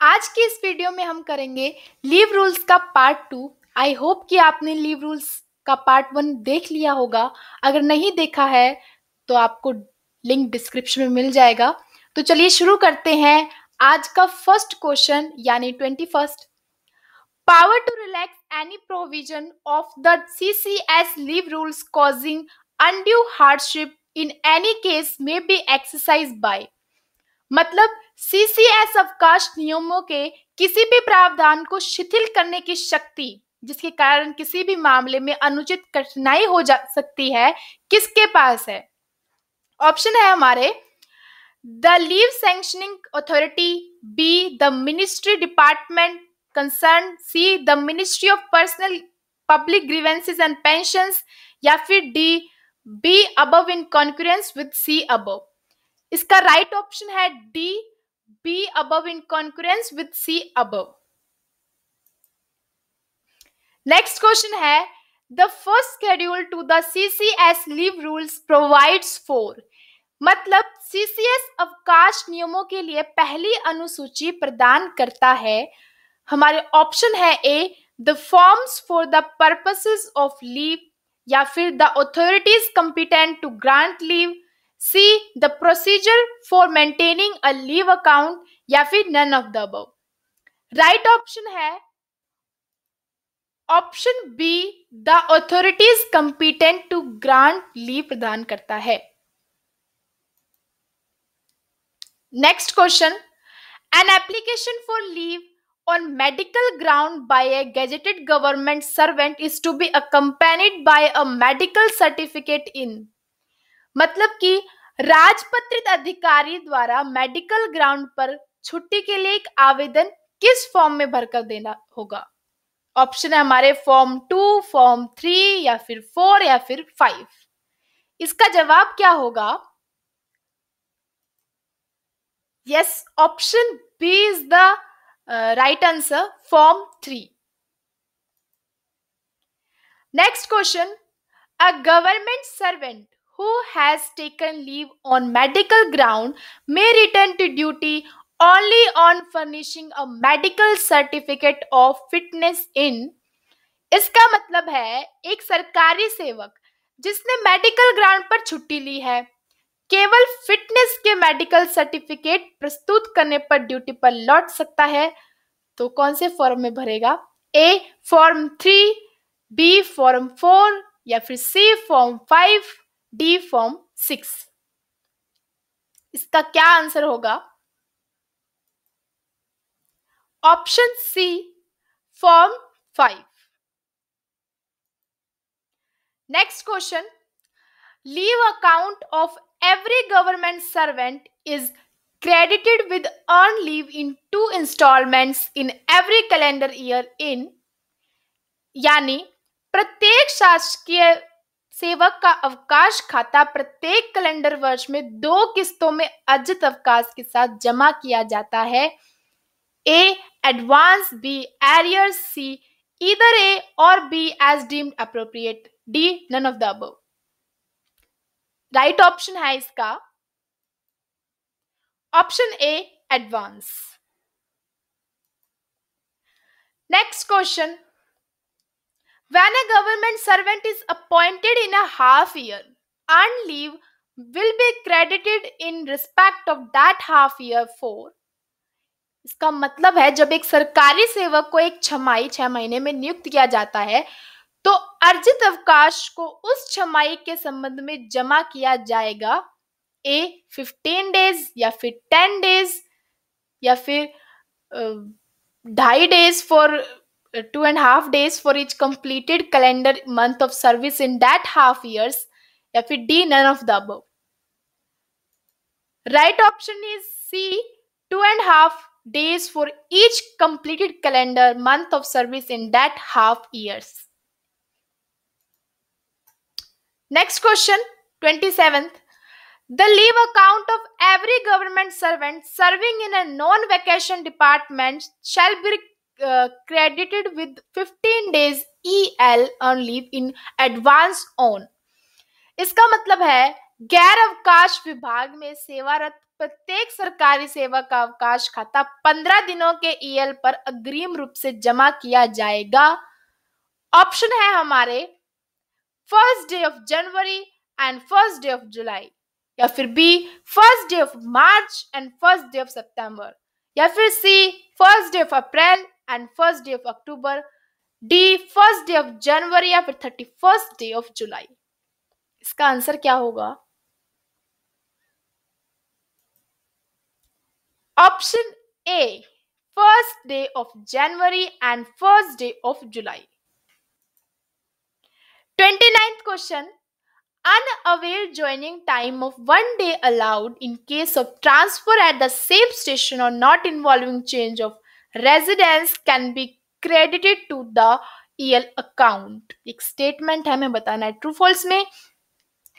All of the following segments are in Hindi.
आज की इस वीडियो में हम करेंगे लीव रूल्स का पार्ट टू। आई होप कि आपने लीव रूल्स का पार्ट वन देख लिया होगा। अगर नहीं देखा है तो आपको लिंक डिस्क्रिप्शन में मिल जाएगा। तो चलिए शुरू करते हैं आज का फ़र्स्ट क्वेश्चन, यानी twenty first. Power to relax any provision of the C C S leave rules causing undue hardship in any case में बी एक्सरसाइज बाय मतलब सीसीएस अवकाश नियमों के किसी भी प्रावधान को शिथिल करने की शक्ति, जिसके कारण किसी भी मामले में अनुचित कठिनाई हो जा सकती है, किसके पास है? ऑप्शन है हमारे the leave sanctioning authority B the ministry department concern C the ministry of personnel public grievances and pension या फिर D B above in concurrence with C above इसका राइट right ऑप्शन है D B above in concurrence with C above next question है the first schedule to the CCS leave rules provides for मतलब सीसीएस अवकाश नियमों के लिए पहली अनुसूची प्रदान करता है। हमारे ऑप्शन है A the forms for the purposes of leave या फिर the authorities competent to grant leave C the procedure for maintaining a leave account या फिर none of the above right option है option B the authorities competent to grant leave प्रदान करता है. Next question an application for leave on medical ground by a gazetted government servant is to be accompanied by a medical certificate in मतलब कि राजपत्रित अधिकारी द्वारा मेडिकल ग्राउंड पर छुट्टी के लिए एक आवेदन किस फॉर्म में भरकर देना होगा? ऑप्शन है हमारे फॉर्म टू फॉर्म थ्री या फिर फोर या फिर फाइव इसका जवाब क्या होगा? Yes option B is the right answer form three next question a government servant who has taken leave on medical ground may return to duty only on furnishing a medical certificate of fitness in. इसका मतलब है, एक सरकारी सेवक जिसने मेडिकल ग्राउंड पर छुट्टी ली है, केवल फिटनेस के मेडिकल सर्टिफिकेट प्रस्तुत करने पर ड्यूटी पर लौट सकता है तो कौन से फॉर्म में भरेगा? A form three B form four या फिर C form five D form six. इसका क्या आंसर होगा? Option C form five. Next question. Leave account of every government servant is credited with earned leave in two installments in every calendar year in यानी प्रत्येक शासकीय सेवक का अवकाश खाता प्रत्येक कैलेंडर वर्ष में दो किस्तों में अर्जित अवकाश के साथ जमा किया जाता है। A advance B arrear C either A और B as deemed appropriate D none of the above right option है इसका। Option A advance next question When a government servant is appointed in a half year, earned leave will be credited in respect of that half year for इसका मतलब है जब एक सरकारी सेवक को एक छमाई छह महीने में नियुक्त किया जाता है तो अर्जित अवकाश को उस छमाई के संबंध में जमा किया जाएगा ए फिफ्टीन डेज़ या फिर टेन डेज़ या फिर ढाई days for Uh, Uh, two and a half days for each completed calendar month of service in that half years. F D none of the above. Right option is C two and a half days for each completed calendar month of service in that half years. Next question 27th. The leave account of every government servant serving in a non vacation department shall be credited with 15 days EL on leave in advance on. इसका मतलब है, गैर अवकाश विभाग में सेवारत प्रत्येक सरकारी सेवा का अवकाश खाता पंद्रह दिनों के ईएल पर अग्रिम रूप से जमा किया जाएगा। ऑप्शन है हमारे first day of January and first day of July या फिर B first day of March and first day of September या फिर C first day of April and first day of October D first day of January या फिर thirty first day of July इसका आंसर क्या होगा? Option A first day of January and first day of July twenty ninth question unavailed joining time of one day allowed in case of transfer at the same station or not involving change of residence can be credited to the EL account एक स्टेटमेंट है मैं बताना है ट्रू फॉल्स में।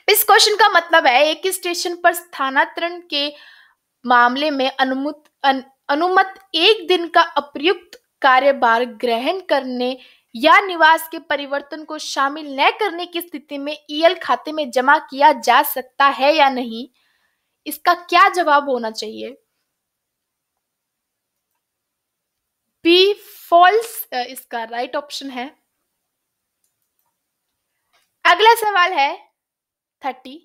इस क्वेश्चन का मतलब है एक ही स्टेशन पर स्थानांतरण के मामले में अनुमत अन, अनुमत एक दिन का अप्रयुक्त कार्यभार ग्रहण करने या निवास के परिवर्तन को शामिल न करने की स्थिति में ईएल खाते में जमा किया जा सकता है या नहीं? इसका क्या जवाब होना चाहिए? बी फॉल्स इसका राइट right ऑप्शन है। अगला सवाल है thirty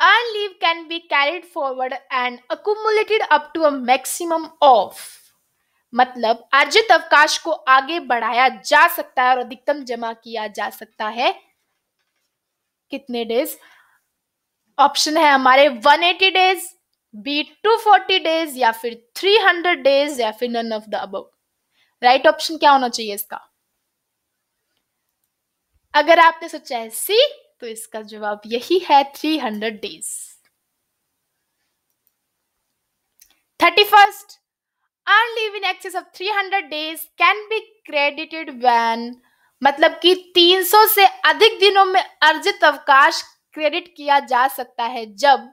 earn leave can be carried forward and accumulated up to a maximum of मतलब अर्जित अवकाश को आगे बढ़ाया जा सकता है और अधिकतम जमा किया जा सकता है। कितने डेज़ ऑप्शन है हमारे 180 डेज़ बी 240 डेज़ या फिर 300 डेज़ या फिर none of the above right right option क्या होना चाहिए इसका? अगर आपने सोचा है सी तो इसका जवाब यही है 300 days thirty first earned leave in excess of 300 days can be credited when मतलब कि 300 से अधिक दिनों में अर्जित अवकाश क्रेडिट किया जा सकता है जब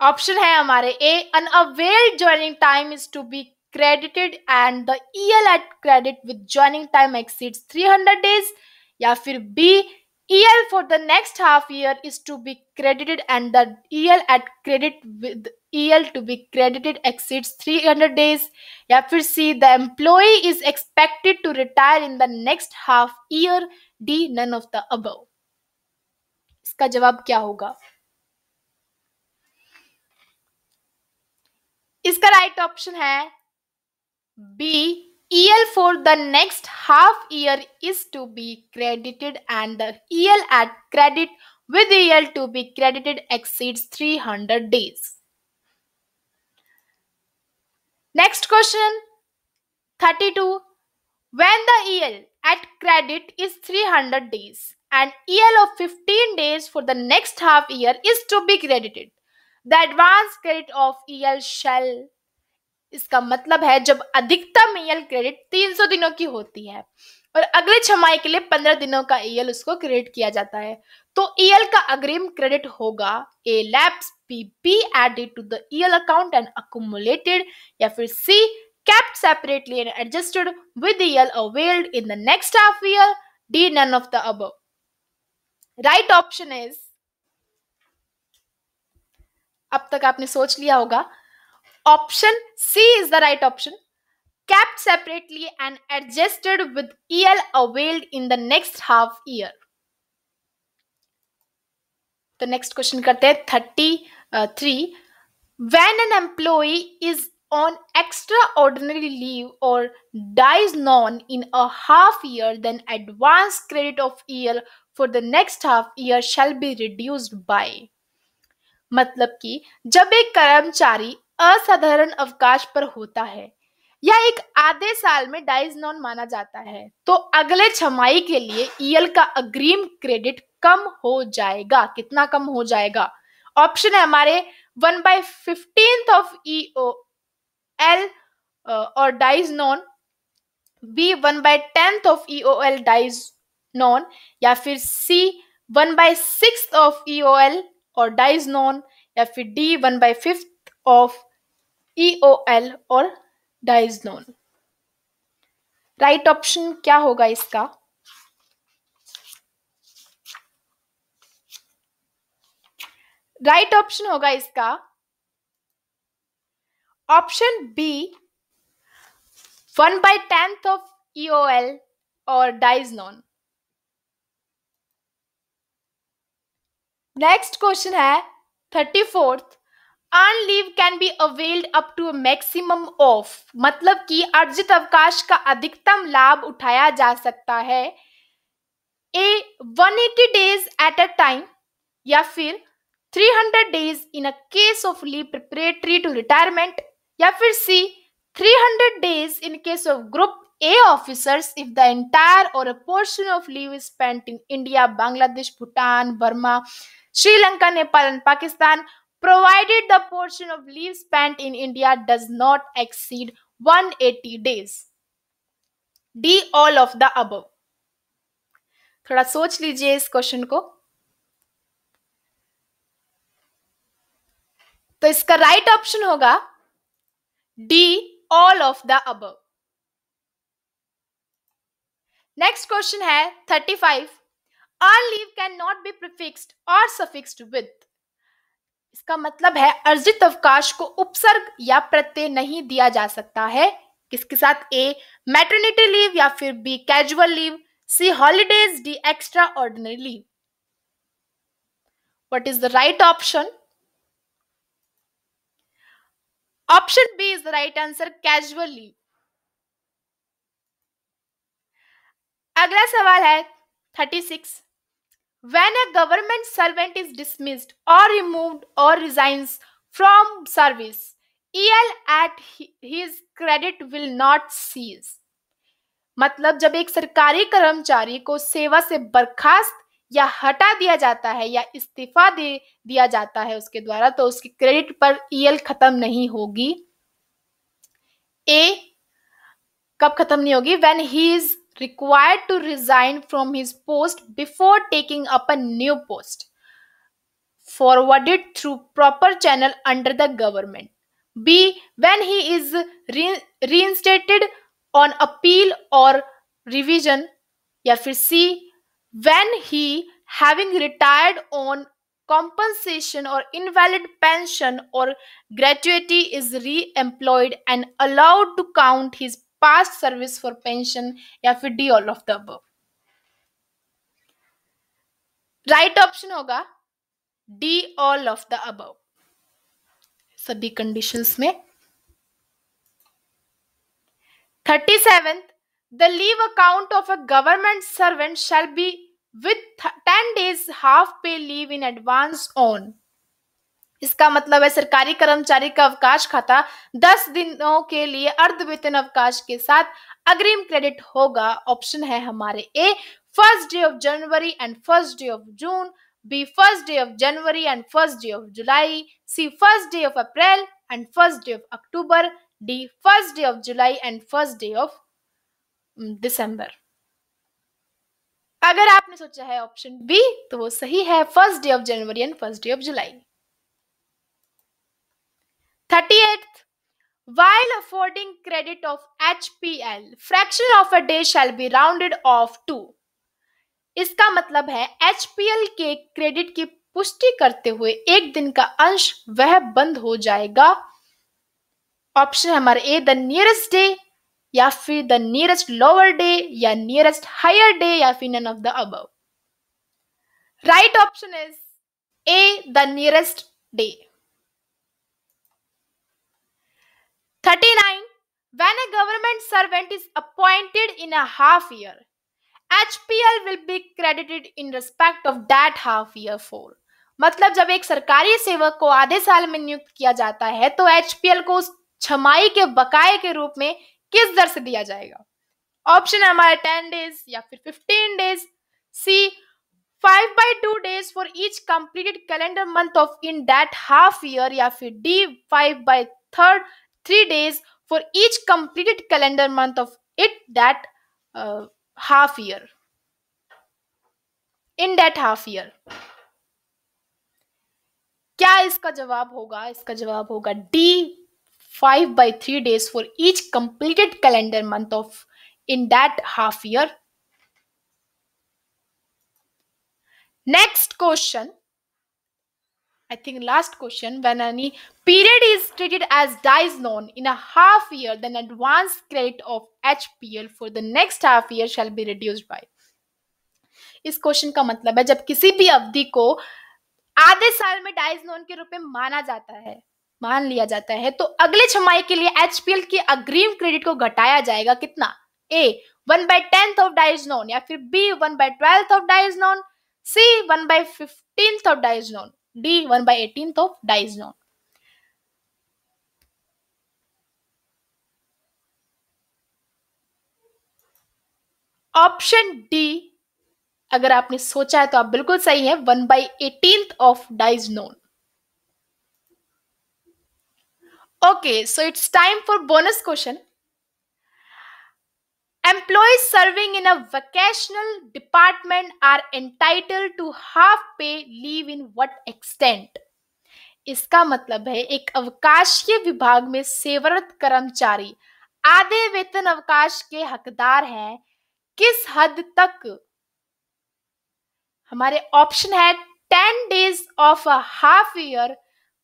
ऑप्शन है हमारे A unavailed joining time is to be credited and the EL at credit with joining time exceeds 300 days या फिर B EL for the next half year is to be credited and the EL at credit with EL to be credited exceeds 300 days या फिर C the employee is expected to retire in the next half year D none of the above इसका जवाब क्या होगा? इसका राइट ऑप्शन है B EL for the next half year is to be credited and the EL at credit with EL to be credited exceeds 300 days. Next question 32. When the EL at credit is 300 days and EL of 15 days for the next half year is to be credited, the advance credit of EL shall इसका मतलब है जब अधिकतम ईएल क्रेडिट 300 दिनों की होती है और अगले छमाही के लिए 15 दिनों का ईएल उसको क्रेडिट किया जाता है तो ईएल का अग्रिम क्रेडिट होगा A lapse B be added to the EL account and accumulated या फिर C kept separately and adjusted with the availed in the next half year, D none of the above. Right option is, अब तक आपने सोच लिया होगा Option C is the right option. Kept separately and adjusted with EL availed in the next half year. तो नेक्स्ट क्वेश्चन करते हैं thirty three when an employee is on extraordinary leave or dies non in a half year then advance credit of EL for the next half year shall be reduced by मतलब कि जब एक कर्मचारी असाधारण अवकाश पर होता है। या एक आधे साल में डाइज नॉन माना जाता है तो अगले छमाई के लिए ईएल का अग्रिम क्रेडिट कम हो जाएगा। कितना कम हो जाएगा? ऑप्शन है हमारे one by fifteenth of E O L और dies non B one by tenth of E O L dies non या फिर C one by six of E O L और डाइज नॉन या फिर D one by fifth of EOL और डाइजनोन राइट ऑप्शन क्या होगा इसका? राइट ऑप्शन होगा इसका। Option B one by tenth of EOL और डाइज नॉन नेक्स्ट क्वेश्चन है thirty fourth earn leave can be availed up to maximum of मतलब कि अर्जित अवकाश का अधिकतम लाभ उठाया जा सकता है। A 180 days at a time या फिर 300 days in case of leave preparatory to retirement या फिर C 300 days in case of group A officers if the entire or a portion of leave is spent in India Bangladesh Bhutan Burma Sri Lanka Nepal and Pakistan provided the portion of leave spent in India does not exceed 180 days. D. All of the above. थोड़ा सोच लीजिए इस क्वेश्चन को तो इसका राइट right ऑप्शन होगा D all of the above next question है thirty five are leave can not be prefixed or suffixed with इसका मतलब है अर्जित अवकाश को उपसर्ग या प्रत्यय नहीं दिया जा सकता है। किसके साथ? ए मैटरनिटी लीव या फिर B casual leave C holidays D extra ordinary leave what is the right option? Option b is the right answer, casual leave. अगला सवाल है 36 when a government servant is dismissed or removed or resigns from service el at his credit will not cease. मतलब जब एक सरकारी कर्मचारी को सेवा से बर्खास्त या हटा दिया जाता है या इस्तीफा दे दिया जाता है उसके द्वारा तो उसके क्रेडिट पर ईएल खत्म नहीं होगी। ए कब खत्म नहीं होगी? When he is required to resign from his post before taking up a new post forwarded through proper channel under the government b when he is re- reinstated on appeal or revision या फिर C when he having retired on compensation or invalid pension or gratuity is re-employed and allowed to count his past service for pension या फिर D all of the above right option होगा D all of the above सभी कंडीशंस में. Thirty seventh the leave account of a government servant shall be with ten days half pay leave in advance on इसका मतलब है सरकारी कर्मचारी का अवकाश खाता 10 दिनों के लिए अर्ध वेतन अवकाश के साथ अग्रिम क्रेडिट होगा ऑप्शन है हमारे A first day of January and first day of June B first day of January and first day of July C first day of April and first day of October D first day of July and first day of December अगर आपने सोचा है ऑप्शन बी तो वो सही है first day of January and first day of July thirty eight while affording credit of HPL, fraction of a day shall be rounded off to. इसका मतलब है HPL के क्रेडिट की पुष्टि करते हुए एक दिन का अंश वह बंद हो जाएगा। ऑप्शन हमारे ए द नियरेस्ट डे या फिर द नियरेस्ट लोअर डे या नियरेस्ट हायर डे या फिर none of the above right option is A the nearest day 39 when a government servant is appointed in a half year hpl will be credited in respect of that half year for. मतलब जब एक सरकारी सेवक को आधे साल में नियुक्त किया जाता है तो एचपीएल को उस छमाई के बकाए के रूप में किस दर से दिया जाएगा? ऑप्शन है हमारे टेन डेज़ या फिर fifteen days C five by two days for each completed calendar month of in that half year या फिर D five by third three days for each completed calendar month of it that half year in that half year क्या इसका जवाब होगा इसका जवाब होगा D 5 by 3 days for each completed calendar month of in that half year next question I think last question when any period is treated as dies known in a half year, then advance credit of HPL for the next half year shall be reduced by. इस क्वेश्चन का मतलब है जब किसी भी अवधि को आधे साल में डाइज नोन के रूप में माना जाता है मान लिया जाता है तो अगले छमाही के लिए एचपीएल की अग्रिम क्रेडिट को घटाया जाएगा कितना A one by tenth of dies non या फिर B one by twelfth of dies non C one by fifteenth of dies non D one by eighteenth of dies non option D अगर आपने सोचा है तो आप बिल्कुल सही है one by eighteen of dies non okay so it's time for bonus question Employees serving in a vocational department are entitled to half pay leave in what extent? इसका मतलब है, एक अवकाशीय विभाग में सेवरत कर्मचारी आधे वेतन अवकाश के हकदार हैं, किस हद तक हमारे ऑप्शन है ten days of a half year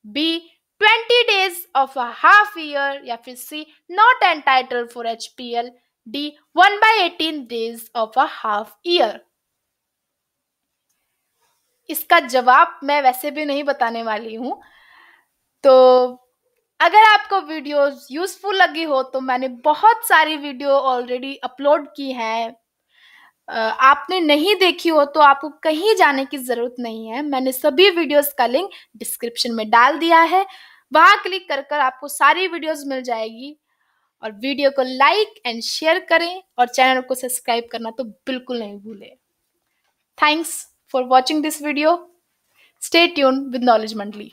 B twenty days of a half year या फिर C not entitle for H P L D one by eighteen days of a half year इसका जवाब मैं वैसे भी नहीं बताने वाली हूँ। तो अगर आपको वीडियोस यूजफुल लगी हो तो मैंने बहुत सारी वीडियो ऑलरेडी अपलोड की हैं। आपने नहीं देखी हो तो आपको कहीं जाने की ज़रूरत नहीं है। मैंने सभी वीडियोस का लिंक डिस्क्रिप्शन में डाल दिया है। वहाँ क्लिक कर कर आपको सारी वीडियोस मिल जाएगी। और वीडियो को लाइक एंड शेयर करें और चैनल को सब्सक्राइब करना तो बिल्कुल नहीं भूलें। Thanks for watching this video stay tune with knowledge Mandli